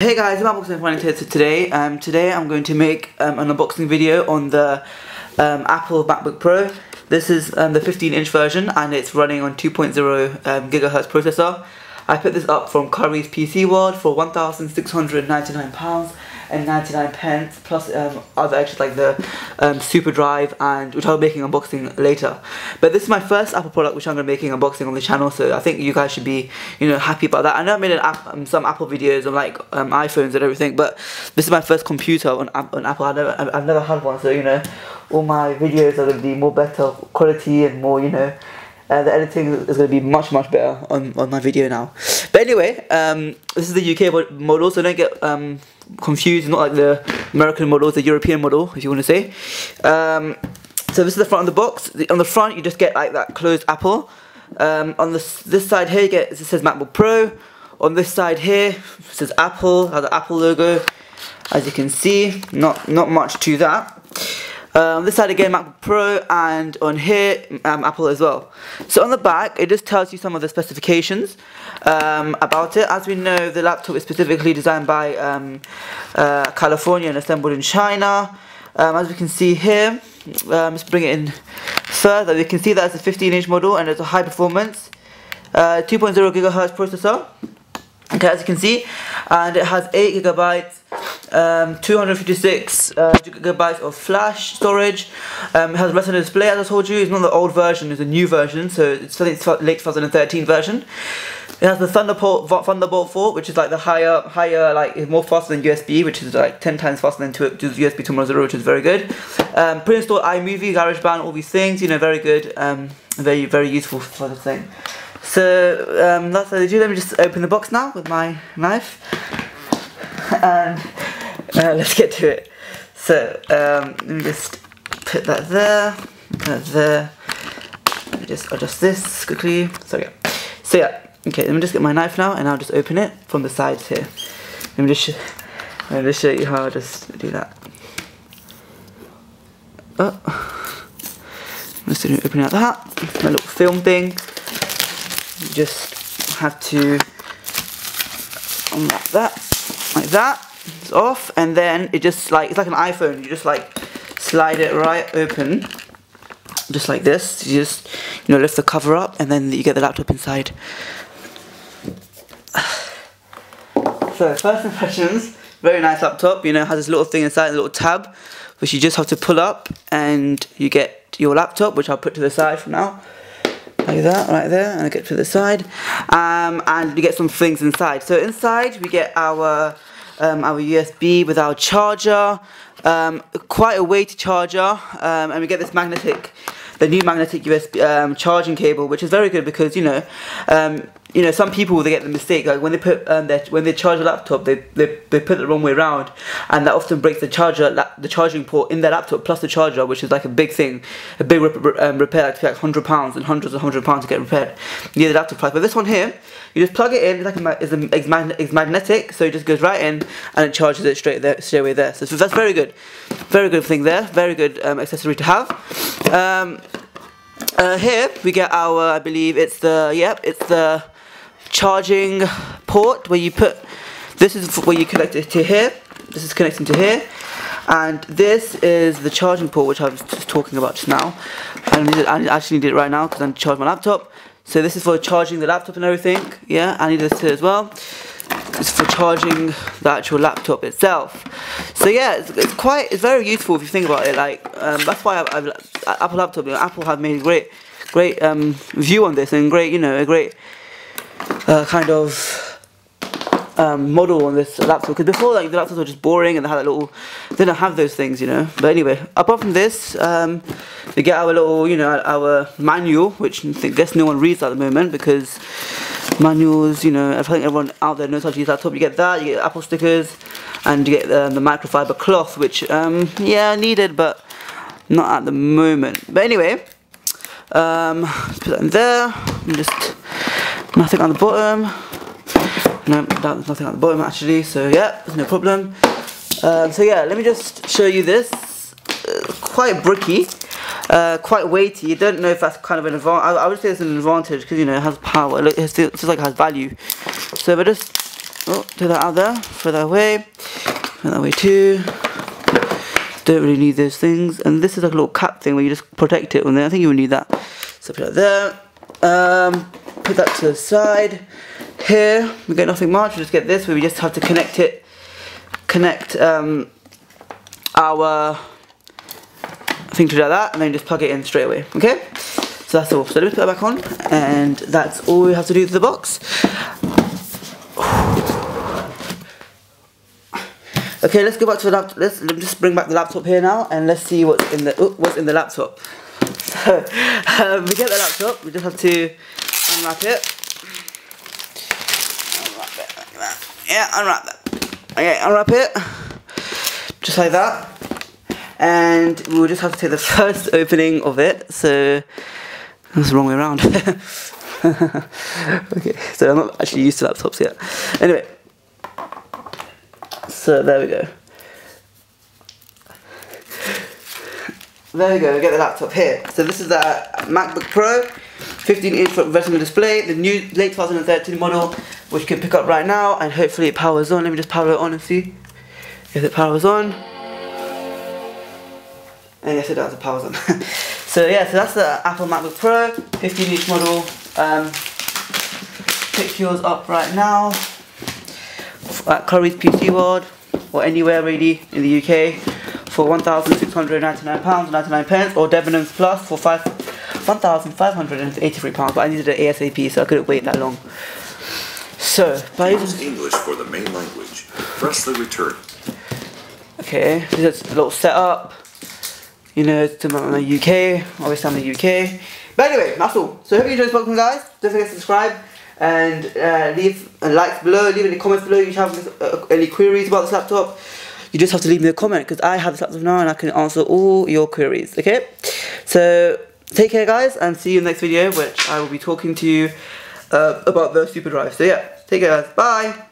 Hey guys, I'm Unboxing Finding here today. Um, today I'm going to make um, an unboxing video on the um, Apple MacBook Pro. This is um, the 15 inch version and it's running on 2.0 um, gigahertz processor. I picked this up from Currys PC World for £1,699 and 99 pence plus um, other extras like the um, super drive and which I'll be making unboxing later. But this is my first Apple product which I'm going to be making unboxing on the channel so I think you guys should be you know happy about that. I know I made an app, um, some Apple videos on like um, iPhones and everything but this is my first computer on, on Apple. I've never, I've never had one so you know all my videos are going to be more better quality and more you know uh, the editing is going to be much much better on, on my video now but anyway um, this is the UK model so don't get um, confused. Not like the American model the European model if you want to say. Um, so this is the front of the box. The, on the front you just get like that closed Apple. Um, on this, this side here you get it says MacBook Pro. On this side here it says Apple has the Apple logo as you can see. Not not much to that um, this side again MacBook Pro and on here um, Apple as well. So on the back it just tells you some of the specifications um, about it. As we know the laptop is specifically designed by um, uh, California and assembled in China. Um, as we can see here, um, let's bring it in further, we can see that it's a 15 inch model and it's a high performance uh, 2.0 gigahertz processor. Okay, as you can see, and it has 8 gigabytes um, 256 uh, gigabytes of flash storage. Um, it has retina display as I told you. It's not the old version, it's a new version, so it's, it's late 2013 version. It has the Thunderbolt Thunderbolt 4, which is like the higher, higher, like more faster than USB, which is like 10 times faster than USB 2.0, which is very good. Um, pre-installed iMovie, GarageBand, all these things, you know, very good, um, very, very useful for the thing. So, um, that's what I do. Let me just open the box now with my knife. And uh, let's get to it. So, um, let me just put that there, that there. Let me just adjust this quickly. So yeah. So yeah. Okay, let me just get my knife now, and I'll just open it from the sides here. Let me just, let me just show you how I just do that. Oh, I'm just to open out that. My little film thing. You just have to unwrap that like that off and then it just like it's like an iPhone. You just like slide it right open just like this. You just you know lift the cover up and then you get the laptop inside. So first impressions. Very nice laptop you know has this little thing inside a little tab which you just have to pull up and you get your laptop which I'll put to the side for now. Like that right there and I get to the side. Um, and you get some things inside. So inside we get our um, our USB with our charger, um, quite a weighty charger, um, and we get this magnetic, the new magnetic USB um, charging cable, which is very good because you know, um, you know, some people they get the mistake like when they put um, their when they charge a laptop, they, they they put it the wrong way around, and that often breaks the charger, the charging port in their laptop plus the charger, which is like a big thing, a big rep repair, like, like hundred pounds and hundreds and hundred pounds to get repaired near the laptop price. But this one here you just plug it in, it's like a, it's, a, it's, mag it's magnetic, so it just goes right in and it charges it straight there, straight away there. So, so that's very good, very good thing there, very good um, accessory to have. Um, uh, here we get our, I believe it's the, yep, it's the charging port where you put, this is where you connect it to here, this is connecting to here, and this is the charging port which I was just talking about just now. And I actually need it right now because I'm charging my laptop. So this is for charging the laptop and everything. Yeah, I need this here as well. It's for charging the actual laptop itself. So yeah, it's, it's quite, it's very useful if you think about it. Like um, that's why I've, I've, Apple laptop, you know, Apple have made a great, great um, view on this and great, you know, a great uh, kind of um, model on this laptop because before like the laptops were just boring and they had a little they don't have those things you know? But anyway apart from this um, we get our little you know our manual which I guess no one reads at the moment because manuals you know I think everyone out there knows how to use laptop. You get that you get Apple stickers and you get um, the microfiber cloth which um, yeah needed but not at the moment. But anyway um, put that in there. Just nothing on the bottom no, there's nothing on the bottom actually, so yeah, no problem. Um, so yeah, let me just show you this. Uh, quite bricky, uh, quite weighty. I don't know if that's kind of an advantage. I, I, would say it's an advantage because you know it has power. It, feels like it has value. So if I just Oh, take that out there, throw that away, throw that away too. Don't really need those things. And this is like a little cap thing where you just protect it. And I think you will need that. So put it there. Um, put that to the side. Here, we get nothing much. We just get this where we just have to connect it. Connect um, our thing to do that, and then just plug it in straight away. Okay. So that's all. So let me put that back on, and that's all we have to do to the box. Okay, let's go back to the laptop. Let's, let me just bring back the laptop here now, and let's see what's in the what's in the laptop. So um, we get the laptop. We just have to unwrap it. Unwrap it like that. Yeah, unwrap that. Okay, unwrap it. Just like that. And we'll just have to take the first opening of it. So that's the wrong way around. okay, so I'm not actually used to laptops yet. Anyway. So there we go. There we go, get the laptop here. So this is the MacBook Pro, 15 inch Retina display, the new late 2013 model, which you can pick up right now, and hopefully it powers on. Let me just power it on and see if it powers on. And yes, it does, it powers on. so yeah, so that's the Apple MacBook Pro, 15 inch model. Um, pick yours up right now at Currys PC World or anywhere really in the UK for £1,699 99 pence or Debenhams Plus for five, £1,583 but I needed it ASAP so I couldn't wait that long. So, by Use English for the main language. Press the return. Okay, this is a little setup. You know, to my, my UK, obviously I'm in the UK. But anyway, that's all. So hope you enjoyed this podcast guys. Don't forget to subscribe and uh, leave a like below, leave any comments below if you have any queries about this laptop. You just have to leave me a comment because I have this laptop now and I can answer all your queries, okay? So, take care guys and see you in the next video which I will be talking to you uh, about the super drive. So yeah, take care guys, bye!